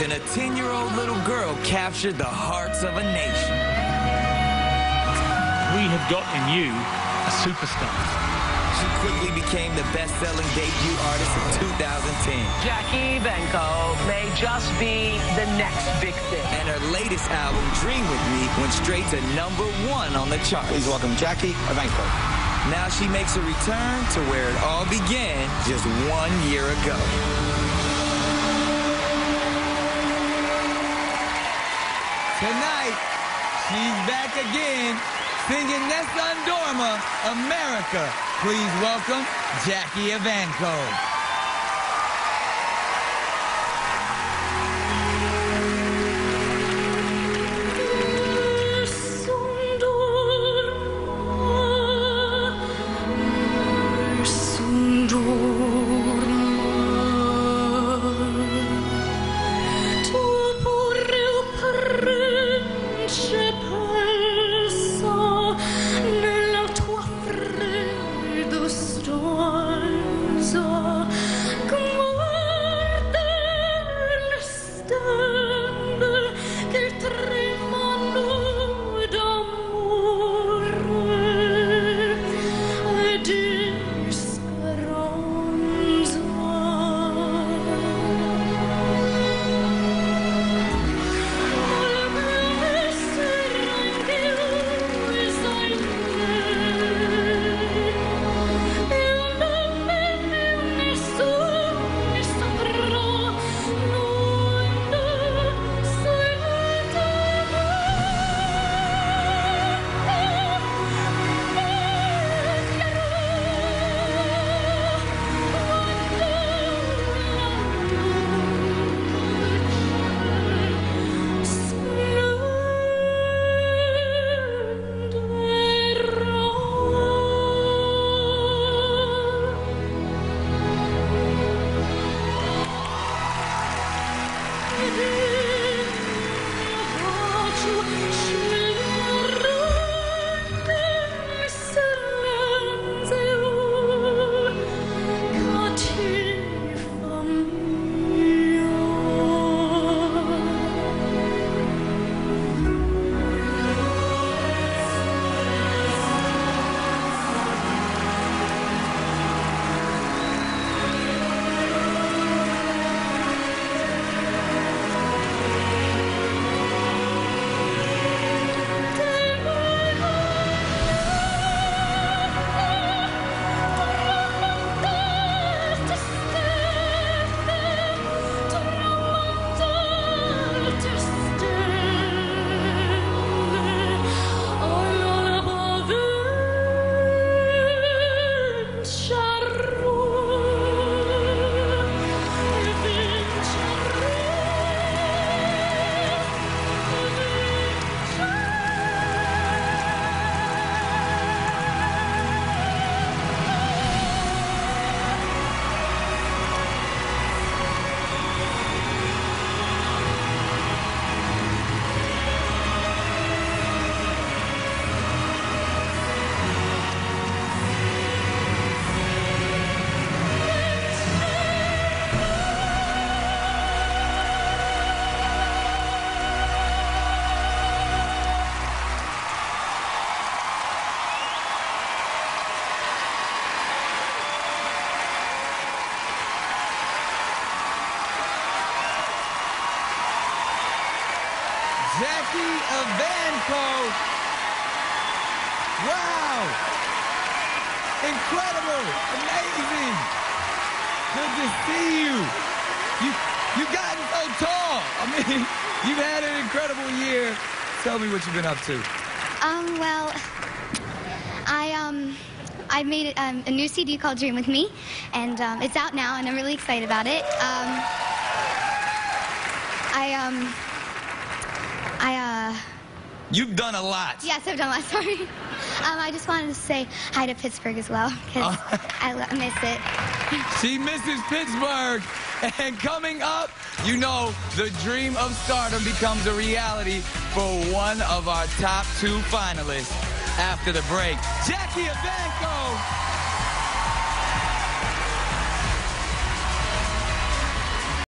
and a 10-year-old little girl captured the hearts of a nation. We have got in you a superstar. She quickly became the best-selling debut artist of 2010. Jackie Evancho may just be the next big thing. And her latest album, Dream With Me, went straight to number one on the chart. Please welcome Jackie Evancho. Now she makes a return to where it all began just one year ago. Tonight, she's back again, singing Nessun Dorma, America. Please welcome Jackie Evancho. Jackie Evancho. Wow. Incredible. Amazing. Good to see you. You you've gotten so tall. I mean, you've had an incredible year. Tell me what you've been up to. Um, well, I um I made um, a new CD called Dream with Me, and um, it's out now, and I'm really excited about it. Um, I um I, uh... You've done a lot. Yes, I've done a lot. Sorry. Um, I just wanted to say hi to Pittsburgh as well, because oh. I miss it. she misses Pittsburgh. And coming up, you know, the dream of stardom becomes a reality for one of our top two finalists after the break. Jackie Evancho